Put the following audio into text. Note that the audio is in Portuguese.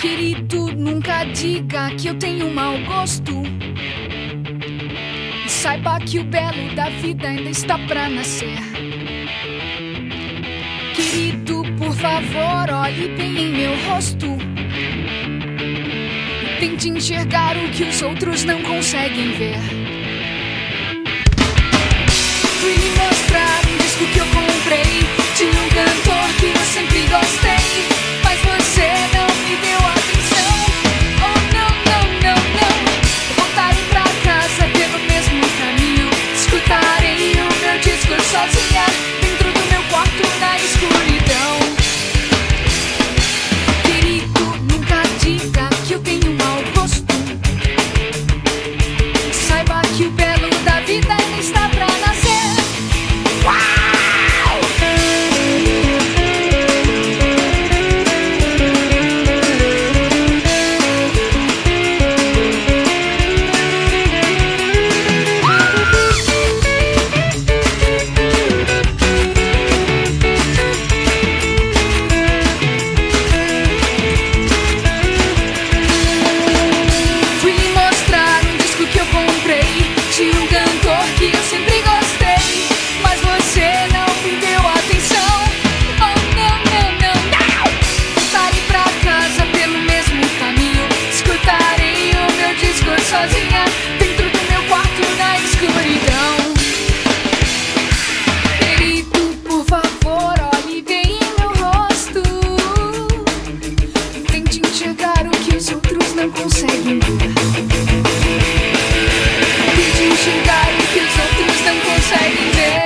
Querido, nunca diga que eu tenho mau gosto. E saiba que o belo da vida ainda está pra nascer. Querido, por favor, olhe bem em meu rosto. Tente enxergar o que os outros não conseguem ver. such a não consegue mudar. Tente enxergar o que os outros não conseguem ver.